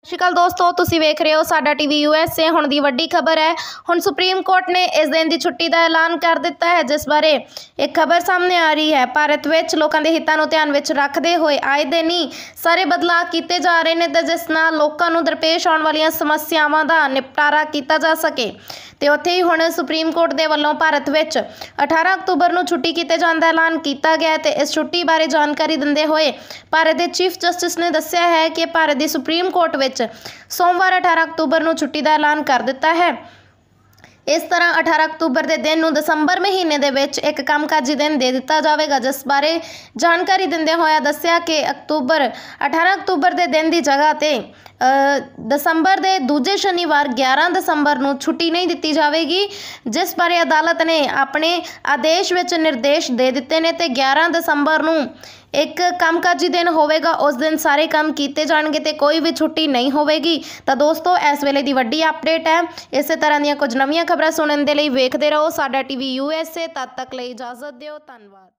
ਸਤਿ ਸ਼੍ਰੀ ਅਕਾਲ ਦੋਸਤੋ ਤੁਸੀਂ ਵੇਖ ਰਹੇ ਹੋ ਸਾਡਾ ਟੀਵੀ ਯੂਐਸਏ ਹੁਣ ਦੀ ਵੱਡੀ ਖਬਰ ਹੈ ਹੁਣ ਸੁਪਰੀਮ ਕੋਰਟ ਨੇ ਇਸ ਦਿਨ ਦੀ ਛੁੱਟੀ ਦਾ ਐਲਾਨ ਕਰ ਦਿੱਤਾ ਹੈ ਜਿਸ ਬਾਰੇ ਇੱਕ ਖਬਰ ਸਾਹਮਣੇ ਆ ਰਹੀ ਹੈ ਭਾਰਤ ਵਿੱਚ ਲੋਕਾਂ ਦੇ ਹਿੱਤਾਂ ਨੂੰ ਧਿਆਨ ਵਿੱਚ ਰੱਖਦੇ ਹੋਏ ਆਏ ਦਿਨ ਹੀ ਸਾਰੇ ਬਦਲਾਅ ਕੀਤੇ ਜਾ ਰਹੇ ਨੇ ਤੇ ਜਿਸ ਨਾਲ ਲੋਕਾਂ ਨੂੰ ਦਰਪੇਸ਼ ਆਉਣ ਵਾਲੀਆਂ ਸਮੱਸਿਆਵਾਂ ਦਾ ਨਿਪਟਾਰਾ ਕੀਤਾ ਜਾ ਸਕੇ ਤੇ ਉੱਥੇ ਹੀ ਹੁਣ ਸੁਪਰੀਮ ਕੋਰਟ ਦੇ ਵੱਲੋਂ ਭਾਰਤ ਵਿੱਚ 18 ਅਕਤੂਬਰ ਨੂੰ ਛੁੱਟੀ ਕੀਤੇ ਜਾਣ ਦਾ ਐਲਾਨ ਕੀਤਾ ਗਿਆ ਹੈ ਤੇ ਇਸ ਛੁੱਟੀ ਬਾਰੇ ਜਾਣਕਾਰੀ ਦਿੰਦੇ ਹੋਏ ਭਾਰਤ ਦੇ ਚੀਫ ਜਸਟਿਸ ਨੇ ਦੱਸਿਆ ਹੈ ਕਿ ਭਾਰਤ ਦੀ ਸੁਪਰੀਮ ਕੋਰਟ ਵਿੱਚ ਸੋਮਵਾਰ 18 ਅਕਤੂਬਰ ਨੂੰ ਛੁੱਟੀ ਦਾ ਐਲਾਨ ਕਰ ਦਿੱਤਾ ਹੈ ਇਸ ਤਰ੍ਹਾਂ 18 ਅਕਤੂਬਰ ਦੇ ਦਿਨ ਨੂੰ ਦਸੰਬਰ ਮਹੀਨੇ ਦੇ ਵਿੱਚ ਇੱਕ ਕੰਮਕਾਜੀ ਦਿਨ ਦੇ ਦਿੱਤਾ ਜਾਵੇਗਾ ਜਿਸ ਬਾਰੇ ਜਾਣਕਾਰੀ ਦਿੰਦੇ ਹੋਇਆ ਦੱਸਿਆ ਕਿ ਅਕਤੂਬਰ 18 ਅਕਤੂਬਰ ਦੇ ਦਿਨ ਦੀ ਜਗ੍ਹਾ ਤੇ ਅ, ਦਸੰਬਰ ਦੇ ਦੂਜੇ ਸ਼ਨੀਵਾਰ 11 ਦਸੰਬਰ ਨੂੰ ਛੁੱਟੀ ਨਹੀਂ ਦਿੱਤੀ ਜਾਵੇਗੀ ਜਿਸ ਬਾਰੇ ਅਦਾਲਤ ਨੇ ਆਪਣੇ ਆਦੇਸ਼ ਵਿੱਚ ਨਿਰਦੇਸ਼ ਦੇ ਦਿੱਤੇ ਨੇ ਤੇ 11 ਦਸੰਬਰ ਨੂੰ ਇੱਕ ਕੰਮਕਾਜੀ ਦਿਨ ਹੋਵੇਗਾ ਉਸ ਦਿਨ ਸਾਰੇ ਕੰਮ ਕੀਤੇ ਜਾਣਗੇ ਤੇ ਕੋਈ ਵੀ ਛੁੱਟੀ ਨਹੀਂ ਹੋਵੇਗੀ ਤਾਂ ਦੋਸਤੋ ਇਸ ਵੇਲੇ ਦੀ ਵੱਡੀ ਅਪਡੇਟ ਹੈ ਇਸੇ ਤਰ੍ਹਾਂ ਦੀਆਂ ਕੁਝ ਨਵੀਆਂ ਖਬਰਾਂ ਸੁਣਨ ਦੇ ਲਈ ਵੇਖਦੇ ਰਹੋ ਸਾਡਾ ਟੀਵੀ ਯੂਐਸਏ ਤਦ ਤੱਕ ਲਈ ਇਜਾਜ਼ਤ ਦਿਓ ਧੰਨਵਾਦ